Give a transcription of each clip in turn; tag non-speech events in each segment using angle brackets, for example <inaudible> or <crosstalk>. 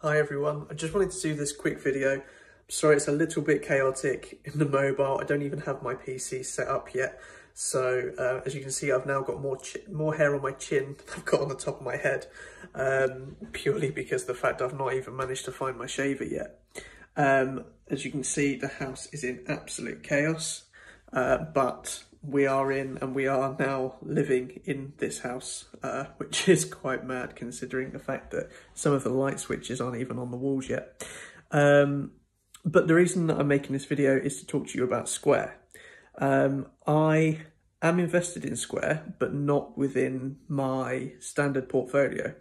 Hi everyone, I just wanted to do this quick video. sorry it's a little bit chaotic in the mobile, I don't even have my PC set up yet. So uh, as you can see I've now got more more hair on my chin than I've got on the top of my head. Um, purely because the fact I've not even managed to find my shaver yet. Um, as you can see the house is in absolute chaos. Uh, but we are in and we are now living in this house, uh, <laughs> which is quite mad considering the fact that some of the light switches aren't even on the walls yet. Um, but the reason that I'm making this video is to talk to you about Square. Um, I am invested in Square, but not within my standard portfolio.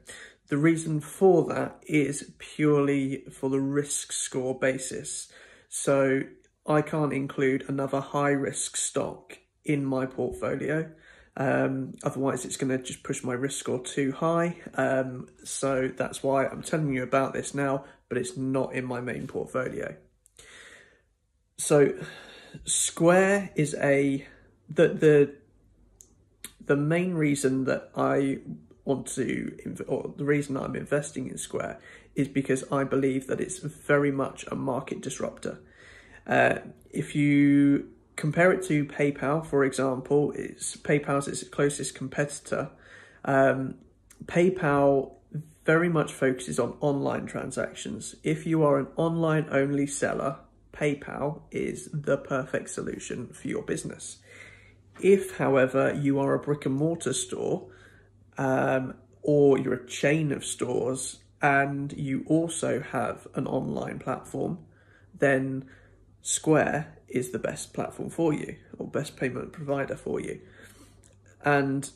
The reason for that is purely for the risk score basis. So I can't include another high risk stock in my portfolio. Um, otherwise, it's going to just push my risk score too high. Um, so that's why I'm telling you about this now, but it's not in my main portfolio. So Square is a the the the main reason that I want to or the reason I'm investing in Square is because I believe that it's very much a market disruptor. Uh, if you compare it to PayPal, for example, it's PayPal's its closest competitor. Um, PayPal very much focuses on online transactions. If you are an online only seller, PayPal is the perfect solution for your business. If, however, you are a brick and mortar store um, or you're a chain of stores and you also have an online platform, then Square is the best platform for you or best payment provider for you. And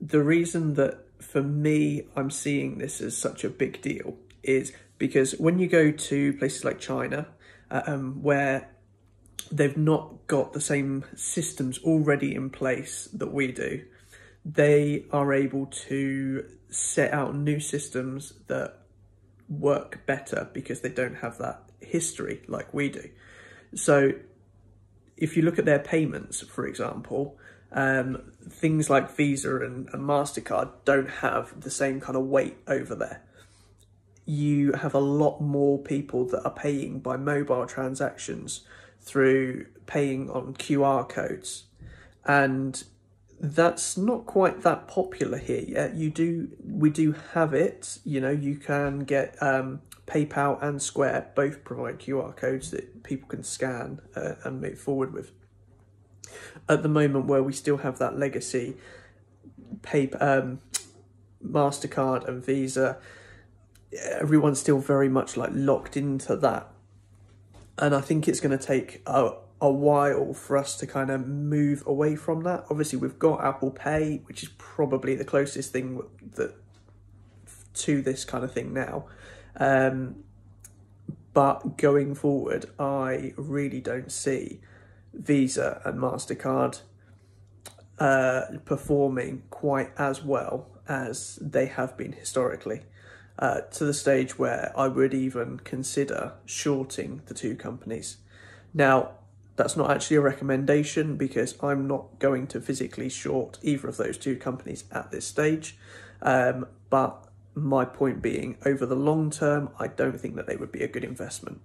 the reason that for me I'm seeing this as such a big deal is because when you go to places like China, uh, um, where they've not got the same systems already in place that we do, they are able to set out new systems that work better because they don't have that history like we do. So if you look at their payments, for example, um, things like Visa and, and MasterCard don't have the same kind of weight over there. You have a lot more people that are paying by mobile transactions through paying on QR codes. And that's not quite that popular here yet. You do, we do have it, you know, you can get um, PayPal and Square both provide QR codes that people can scan uh, and move forward with. At the moment, where we still have that legacy, PayPal, um, Mastercard and Visa, everyone's still very much like locked into that, and I think it's going to take a, a while for us to kind of move away from that. Obviously, we've got Apple Pay, which is probably the closest thing that to this kind of thing now. Um, but going forward, I really don't see Visa and MasterCard uh, performing quite as well as they have been historically, uh, to the stage where I would even consider shorting the two companies. Now, that's not actually a recommendation because I'm not going to physically short either of those two companies at this stage, um, but my point being, over the long term, I don't think that they would be a good investment.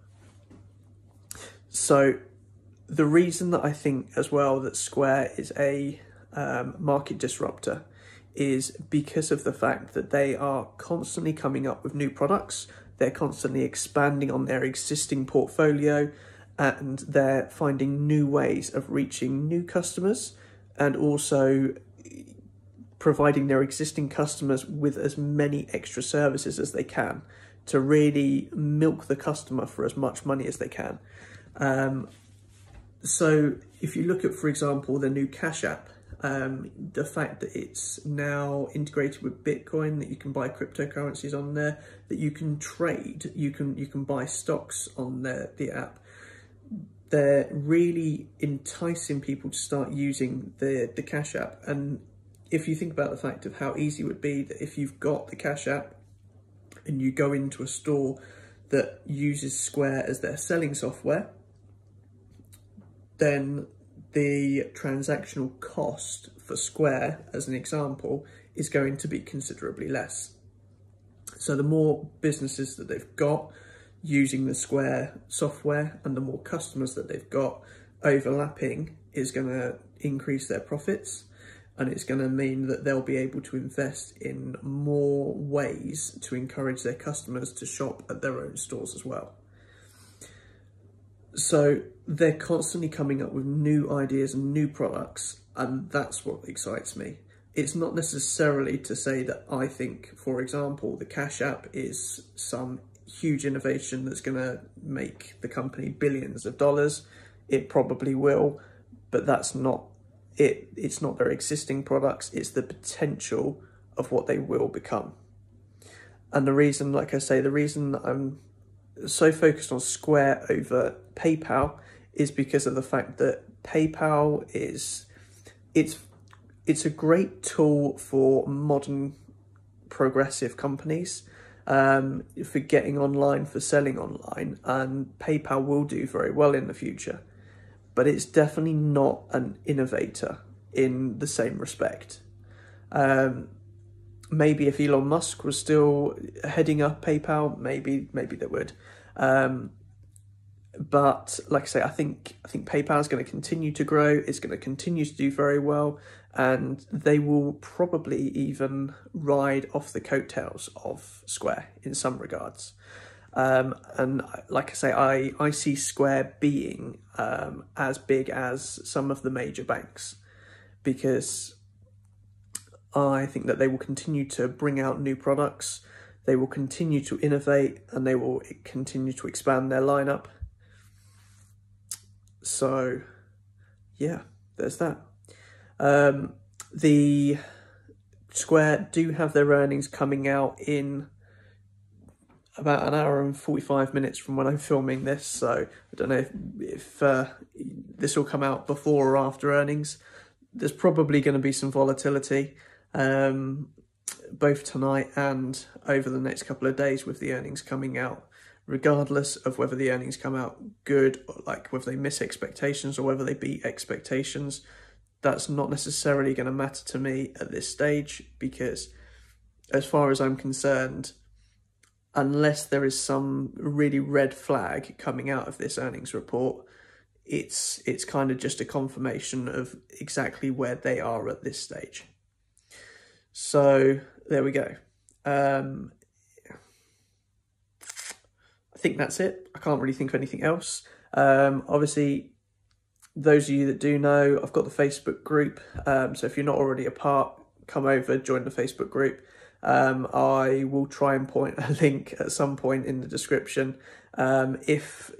So, the reason that I think as well that Square is a um, market disruptor is because of the fact that they are constantly coming up with new products, they're constantly expanding on their existing portfolio, and they're finding new ways of reaching new customers and also providing their existing customers with as many extra services as they can to really milk the customer for as much money as they can. Um, so if you look at, for example, the new Cash App, um, the fact that it's now integrated with Bitcoin, that you can buy cryptocurrencies on there, that you can trade, you can you can buy stocks on the, the app. They're really enticing people to start using the, the Cash App. And if you think about the fact of how easy it would be that if you've got the Cash App and you go into a store that uses Square as their selling software, then the transactional cost for Square, as an example, is going to be considerably less. So the more businesses that they've got using the Square software and the more customers that they've got overlapping is going to increase their profits and it's going to mean that they'll be able to invest in more ways to encourage their customers to shop at their own stores as well. So they're constantly coming up with new ideas and new products, and that's what excites me. It's not necessarily to say that I think, for example, the Cash App is some huge innovation that's going to make the company billions of dollars. It probably will, but that's not it. It's not their existing products, it's the potential of what they will become. And the reason, like I say, the reason I'm so focused on Square over PayPal is because of the fact that PayPal is it's it's a great tool for modern progressive companies um, for getting online for selling online and PayPal will do very well in the future but it's definitely not an innovator in the same respect um, maybe if Elon Musk was still heading up PayPal maybe maybe they would um, but like I say, I think I think PayPal is going to continue to grow. It's going to continue to do very well, and they will probably even ride off the coattails of Square in some regards. Um, and like I say, I, I see Square being um, as big as some of the major banks because I think that they will continue to bring out new products, they will continue to innovate, and they will continue to expand their lineup. So, yeah, there's that. Um, the Square do have their earnings coming out in about an hour and 45 minutes from when I'm filming this. So I don't know if, if uh, this will come out before or after earnings. There's probably going to be some volatility um, both tonight and over the next couple of days with the earnings coming out regardless of whether the earnings come out good, or like whether they miss expectations or whether they beat expectations, that's not necessarily going to matter to me at this stage because, as far as I'm concerned, unless there is some really red flag coming out of this earnings report, it's it's kind of just a confirmation of exactly where they are at this stage. So there we go. Um, I think that's it. I can't really think of anything else. Um, obviously, those of you that do know, I've got the Facebook group. Um, so if you're not already a part, come over, join the Facebook group. Um, I will try and point a link at some point in the description. Um, if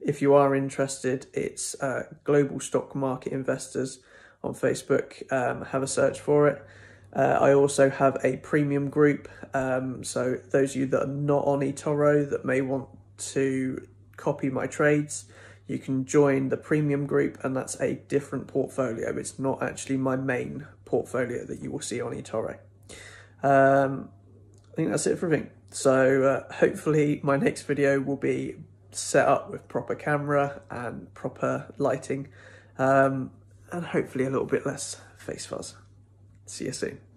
if you are interested, it's uh, Global Stock Market Investors on Facebook. Um, have a search for it. Uh, I also have a premium group, um, so those of you that are not on eToro that may want to copy my trades, you can join the premium group and that's a different portfolio. It's not actually my main portfolio that you will see on eToro. Um, I think that's it for everything. So uh, hopefully my next video will be set up with proper camera and proper lighting um, and hopefully a little bit less face fuzz. See you soon.